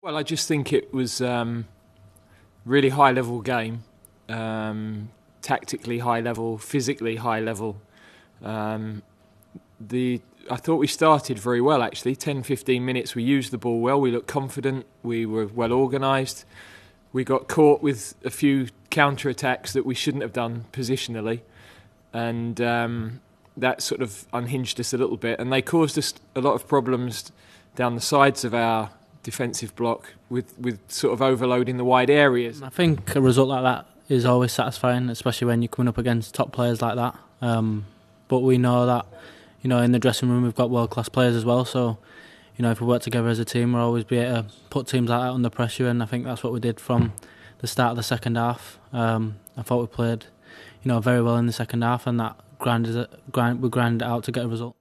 Well, I just think it was um, really high level game, um, tactically high level, physically high level. Um, the I thought we started very well actually. 10 15 minutes we used the ball well. We looked confident. We were well organised. We got caught with a few counter attacks that we shouldn't have done positionally, and um, that sort of unhinged us a little bit. And they caused us a lot of problems down the sides of our defensive block with with sort of overloading the wide areas. I think a result like that is always satisfying, especially when you're coming up against top players like that. Um, but we know that you know in the dressing room we've got world class players as well. So you know if we work together as a team, we'll always be able to put teams like that under pressure. And I think that's what we did from the start of the second half. Um, I thought we played you know very well in the second half, and that grinded, grind, we grinded out to get a result.